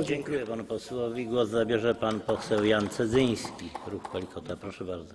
Dziękuję panu posłowi. Głos zabierze pan poseł Jan Cedzyński, ruch Palikota. Proszę bardzo.